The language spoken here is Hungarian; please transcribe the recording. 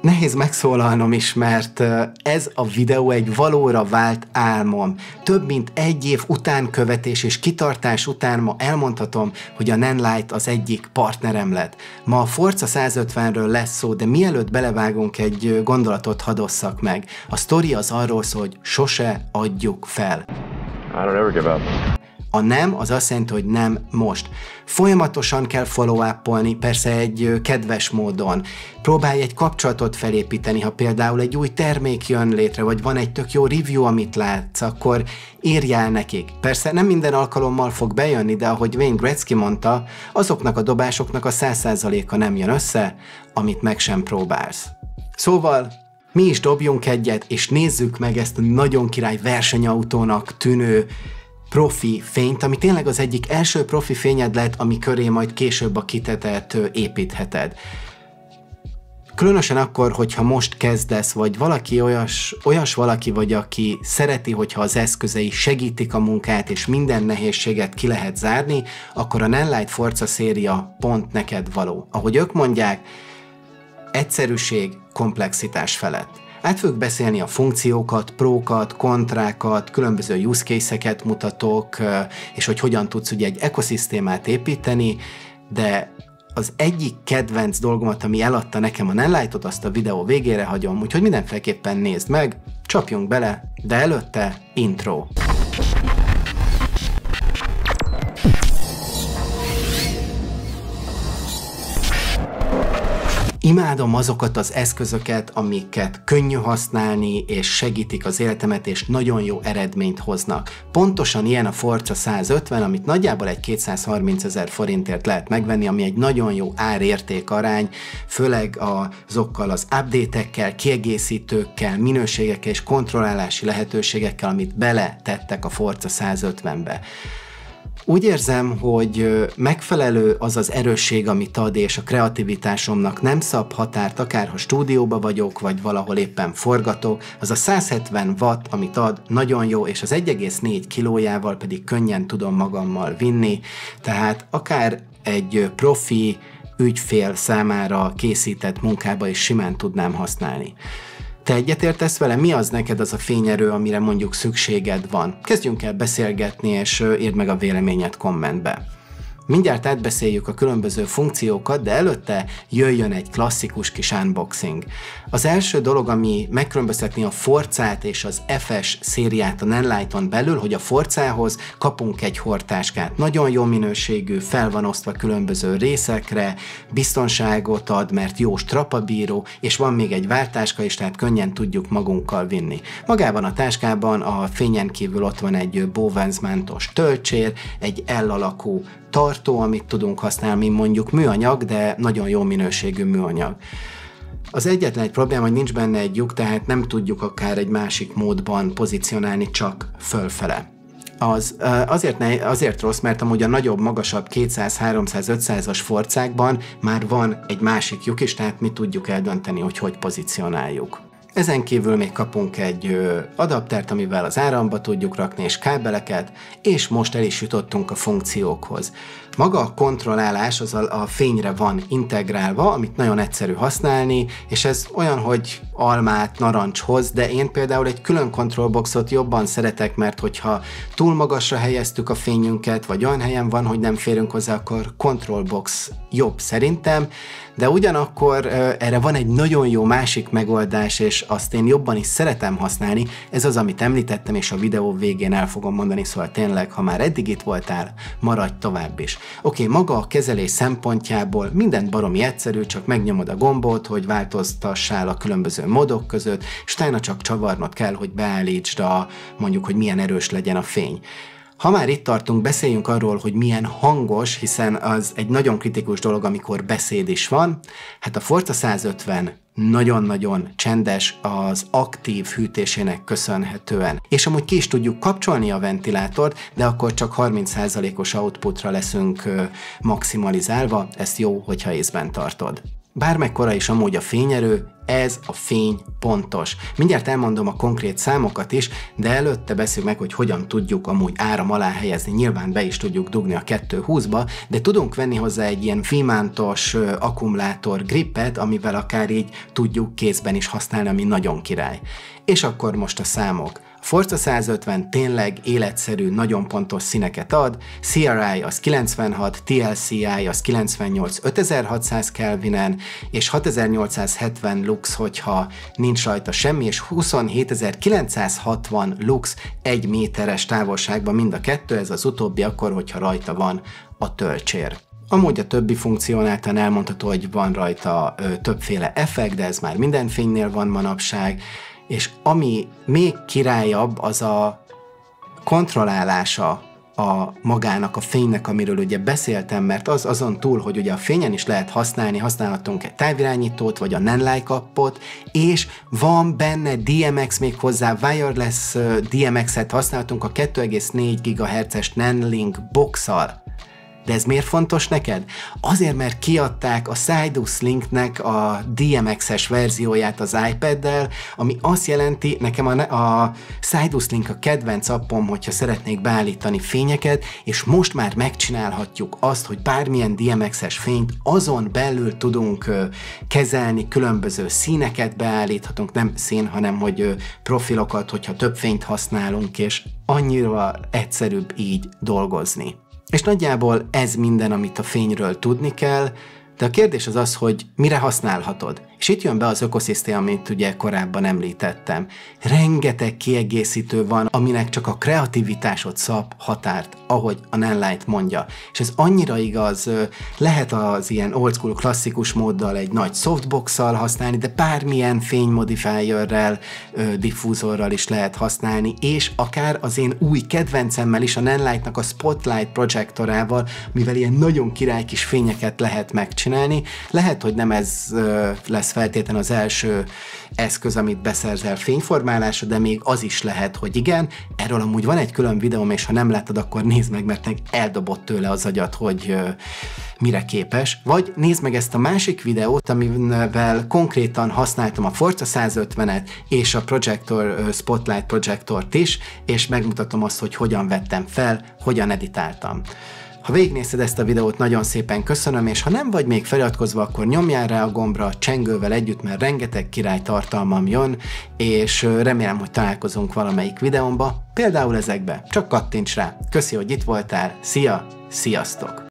nehéz megszólalnom is, mert ez a videó egy valóra vált álmom. Több mint egy év utánkövetés és kitartás után ma elmondhatom, hogy a Nanlite az egyik partnerem lett. Ma a Forza 150-ről lesz szó, de mielőtt belevágunk egy gondolatot hadosszak meg. A sztori az arról szól, hogy sose adjuk fel. I don't ever give up. A nem az azt jelenti, hogy nem most. Folyamatosan kell follow up persze egy kedves módon. Próbálj egy kapcsolatot felépíteni, ha például egy új termék jön létre, vagy van egy tök jó review, amit látsz, akkor írj el nekik. Persze nem minden alkalommal fog bejönni, de ahogy Wayne Gretzky mondta, azoknak a dobásoknak a 100%-a nem jön össze, amit meg sem próbálsz. Szóval mi is dobjunk egyet, és nézzük meg ezt a nagyon király versenyautónak tűnő profi fényt, ami tényleg az egyik első profi fényed lehet, ami köré majd később a kitetet építheted. Különösen akkor, hogyha most kezdesz, vagy valaki olyas, olyas valaki vagy, aki szereti, hogyha az eszközei segítik a munkát, és minden nehézséget ki lehet zárni, akkor a Nanlite Forza széria pont neked való. Ahogy ők mondják, egyszerűség komplexitás felett. Át fogok beszélni a funkciókat, prókat, kontrákat, különböző use case-eket mutatok, és hogy hogyan tudsz ugye egy ekoszisztémát építeni, de az egyik kedvenc dolgomat, ami eladta nekem a Nanlite-ot, azt a videó végére hagyom, úgyhogy mindenféleképpen nézd meg, csapjunk bele, de előtte intro. Imádom azokat az eszközöket, amiket könnyű használni, és segítik az életemet, és nagyon jó eredményt hoznak. Pontosan ilyen a Forza 150, amit nagyjából egy 230 ezer forintért lehet megvenni, ami egy nagyon jó ár-érték arány, főleg azokkal az update-ekkel, kiegészítőkkel, minőségekkel és kontrollálási lehetőségekkel, amit beletettek a Forza 150-be. Úgy érzem, hogy megfelelő az az erősség, amit ad, és a kreativitásomnak nem szab határt, akár ha stúdióba vagyok, vagy valahol éppen forgatok, az a 170 watt, amit ad, nagyon jó, és az 1,4 kilójával pedig könnyen tudom magammal vinni, tehát akár egy profi ügyfél számára készített munkába is simán tudnám használni. Te egyetértesz vele? Mi az neked az a fényerő, amire mondjuk szükséged van? Kezdjünk el beszélgetni, és írd meg a véleményed kommentbe. Mindjárt átbeszéljük a különböző funkciókat, de előtte jöjjön egy klasszikus kis unboxing. Az első dolog, ami megkülönböztetni a Forcát és az FS szériát a Nanlite-on belül, hogy a Forcához kapunk egy hortáskát. Nagyon jó minőségű, fel van osztva különböző részekre, biztonságot ad, mert jó strapabíró, és van még egy váltáska is, tehát könnyen tudjuk magunkkal vinni. Magában a táskában a fényen kívül ott van egy Bowens mántos töltsér, egy L alakú tartó, amit tudunk használni, mondjuk műanyag, de nagyon jó minőségű műanyag. Az egyetlen egy probléma, hogy nincs benne egy lyuk, tehát nem tudjuk akár egy másik módban pozícionálni csak fölfele. Az azért, ne, azért rossz, mert amúgy a nagyobb, magasabb 200, 300, 500-as forcákban már van egy másik lyuk is, tehát mi tudjuk eldönteni, hogy hogy pozícionáljuk. Ezen kívül még kapunk egy adaptert, amivel az áramba tudjuk rakni, és kábeleket, és most el is jutottunk a funkciókhoz. Maga a kontrollálás az a, a fényre van integrálva, amit nagyon egyszerű használni, és ez olyan, hogy almát, narancshoz, de én például egy külön kontrollboxot jobban szeretek, mert hogyha túl magasra helyeztük a fényünket, vagy olyan helyen van, hogy nem férünk hozzá, akkor kontrollbox jobb szerintem, de ugyanakkor erre van egy nagyon jó másik megoldás, és azt én jobban is szeretem használni, ez az, amit említettem, és a videó végén el fogom mondani, szóval tényleg, ha már eddig itt voltál, maradj tovább is. Oké, okay, maga a kezelés szempontjából minden baromi egyszerű, csak megnyomod a gombot, hogy változtassál a különböző modok között, és utána csak csavarnod kell, hogy beállítsd a, mondjuk, hogy milyen erős legyen a fény. Ha már itt tartunk, beszéljünk arról, hogy milyen hangos, hiszen az egy nagyon kritikus dolog, amikor beszéd is van. Hát a Forza 150 nagyon-nagyon csendes az aktív hűtésének köszönhetően. És amúgy ki is tudjuk kapcsolni a ventilátort, de akkor csak 30%-os outputra leszünk maximalizálva, ezt jó, hogyha észben tartod. bármekkora is amúgy a fényerő, ez a fény pontos. Mindjárt elmondom a konkrét számokat is, de előtte beszéljük meg, hogy hogyan tudjuk amúgy áram alá helyezni. Nyilván be is tudjuk dugni a 220-ba, de tudunk venni hozzá egy ilyen fimántos akkumulátor grippet, amivel akár így tudjuk kézben is használni, ami nagyon király. És akkor most a számok. Forza 150 tényleg életszerű, nagyon pontos színeket ad, CRI az 96, TLCI az 98 5600 Kelvinen, és 6870 lux, hogyha nincs rajta semmi, és 27960 lux egy méteres távolságban mind a kettő, ez az utóbbi akkor, hogyha rajta van a tölcsér. Amúgy a többi funkcionáltan elmondható, hogy van rajta ö, többféle effekt, de ez már minden fénynél van manapság, és ami még királyabb, az a kontrollálása a magának, a fénynek, amiről ugye beszéltem, mert az azon túl, hogy ugye a fényen is lehet használni, használhatunk egy távirányítót, vagy a Nanlike appot, és van benne DMX még hozzá, wireless DMX-et használhatunk a 2,4 GHz-es Nanlink boxal de ez miért fontos neked? Azért, mert kiadták a Sidus Linknek a DMX-es verzióját az iPad-del, ami azt jelenti, nekem a, a Sidus Link a kedvenc appom, hogyha szeretnék beállítani fényeket, és most már megcsinálhatjuk azt, hogy bármilyen DMX-es fényt azon belül tudunk kezelni, különböző színeket beállíthatunk, nem szín, hanem hogy profilokat, hogyha több fényt használunk, és annyira egyszerűbb így dolgozni. És nagyjából ez minden, amit a fényről tudni kell, de a kérdés az az, hogy mire használhatod. És itt jön be az ökoszisztéma, amit ugye korábban említettem. Rengeteg kiegészítő van, aminek csak a kreativitásod szab határt, ahogy a Nanlite mondja. És ez annyira igaz, lehet az ilyen old school klasszikus móddal egy nagy softbox-szal használni, de bármilyen fénymodifierrel, diffúzorral is lehet használni, és akár az én új kedvencemmel is, a Nanlite-nak a Spotlight projektorával, mivel ilyen nagyon király kis fényeket lehet megcsinálni. Lehet, hogy nem ez lesz feltétlenül az első eszköz, amit beszerzel fényformálásra, de még az is lehet, hogy igen. Erről amúgy van egy külön videóm, és ha nem láttad, akkor nézd meg, mert eldobott tőle az agyat, hogy mire képes. Vagy nézd meg ezt a másik videót, amivel konkrétan használtam a Forza 150-et és a Projector, Spotlight projektort is, és megmutatom azt, hogy hogyan vettem fel, hogyan editáltam. Ha végignézted ezt a videót, nagyon szépen köszönöm, és ha nem vagy még feliratkozva, akkor nyomjál rá a gombra csengővel együtt, mert rengeteg király tartalmam jön, és remélem, hogy találkozunk valamelyik videómba, például ezekbe. Csak kattints rá. Köszi, hogy itt voltál. Szia, sziasztok!